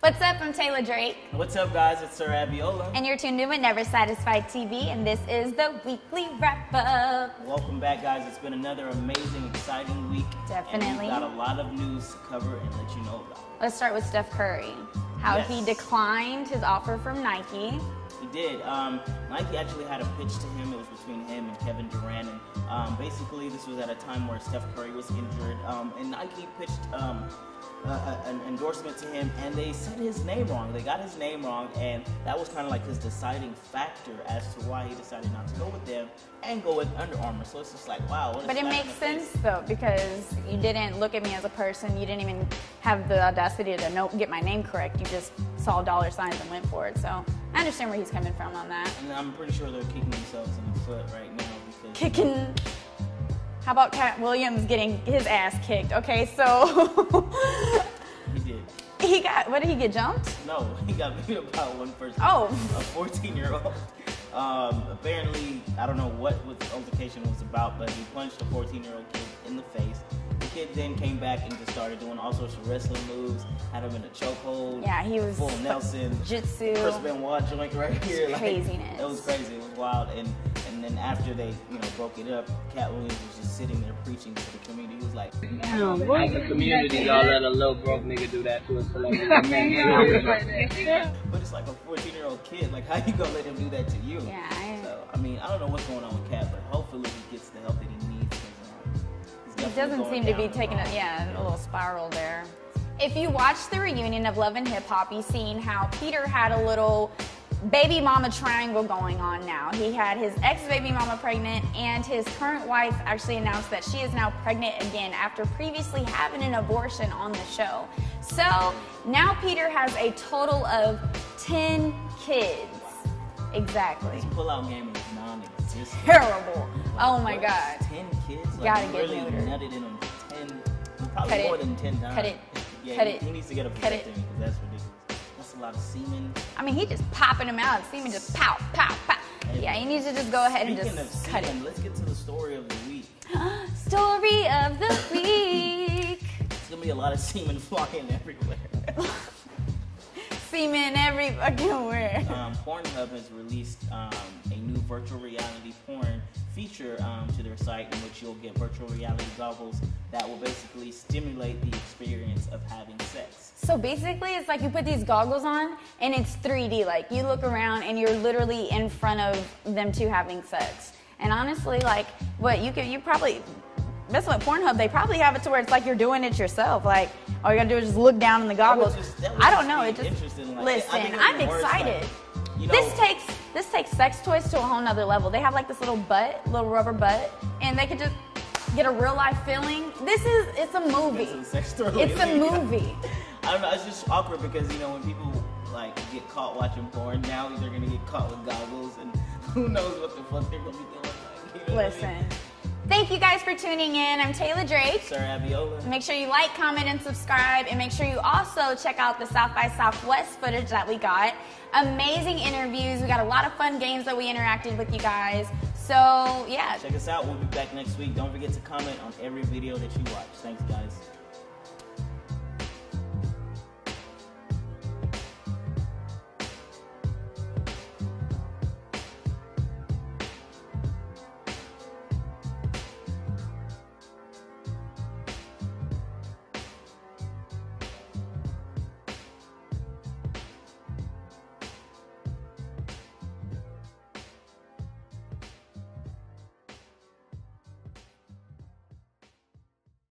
What's up? I'm Tayla Drake. What's up, guys? It's Sir Abiola. And you're tuned in with Never Satisfied TV, and this is the weekly wrap up. Welcome back, guys. It's been another amazing, exciting week. Definitely. And we've got a lot of news to cover and let you know about. Let's start with Steph Curry. How Yes. he declined his offer from Nike. He did. Um, Nike actually had a pitch to him. It was between him and Kevin Durant. And um, basically, this was at a time where Steph Curry was injured. Um, and Nike pitched um, a- an endorsement to him, and they said his name wrong. They got his name wrong, and that was kind of like his deciding factor as to why he decided not to go with them and go with Under Armour. So it's just like, wow. What But it makes the face. sense though because you didn't look at me as a person. You didn't even have the audacity to know, get my name correct. You just saw dollar signs and went for it. So I understand where he's coming from on that. And I'm pretty sure they're kicking themselves in the foot right now because Kicking. How about Katt Williams getting his ass kicked? Okay, so he did. he got what did he get jumped? No, he got beat up by one person. Oh. a 14 year old. Um, apparently, I don't know what the altercation was about, but he punched a 14 year old kid in the face. The kid then came back and just started doing all sorts of wrestling moves. Had him in a chokehold. Yeah, he was full Nelson. jitsu. Chris Benoit joint right here. Like, craziness. It was crazy. It was wild. And and then after they you know broke it up, Katt Williams was just sitting there preaching to the community. He was like, As a community, y'all let a little broke nigga do that to a celebrity. but it's like a 14 year old kid. Like, how you gonna let him do that to you? Yeah, I- So, I mean, I don't know what's going on with Cat, but hopefully doesn't seem to be taking a yeah a little spiral there. If you watch the reunion of Love and Hip Hop, you've seen how Peter had a little baby mama triangle going on now. He had his ex baby mama pregnant, and his current wife actually announced that she is now pregnant again after previously having an abortion on the show. So now Peter has a total of 10 kids. Exactly. His pull-out game is non-existent. Terrible. Oh my What? God. Ten kids? Like, Gotta get really neutered. nutted in him ten, probably Cut it. than ten times. Cut it. Yeah, Cut he, it. he needs to get a vasectomy because that's ridiculous. That's a lot of semen. I mean, he just popping them out. See me just pow, pow, pow. Yeah, he needs to just go ahead and just of cut it. let's get to the story of the week. Story of the week. It's gonna be a lot of semen flying everywhere. Semen every fucking where. um, Pornhub has released um, a new virtual reality porn feature um, to their site in which you'll get virtual reality goggles that will basically stimulate the experience of having sex. So basically, it's like you put these goggles on and it's 3D. Like you look around and you're literally in front of them two having sex. And honestly, like what you could, you probably. That's what Pornhub. They probably have it to where it's like you're doing it yourself. Like all you gotta do is just look down in the goggles. just- I don't know. It just interesting, like, listen. I'm excited. like, you know- this takes this takes sex toys to a whole nother level. They have like this little butt, little rubber butt, and they could just get a real life feeling. This is it's a movie. It's a sex story. It's a movie. I don't know. It's just awkward because you know when people like get caught watching porn, now they're gonna get caught with goggles, and who knows what the fuck they're gonna be doing. Like, you know Listen. Thank you guys for tuning in. I'm Tayla Drake. Sir Abiola. Make sure you like, comment, and subscribe. And make sure you also check out the South by Southwest footage that we got. Amazing interviews. We got a lot of fun games that we interacted with you guys. So, yeah. Check us out. We'll be back next week. Don't forget to comment on every video that you watch. Thanks, guys.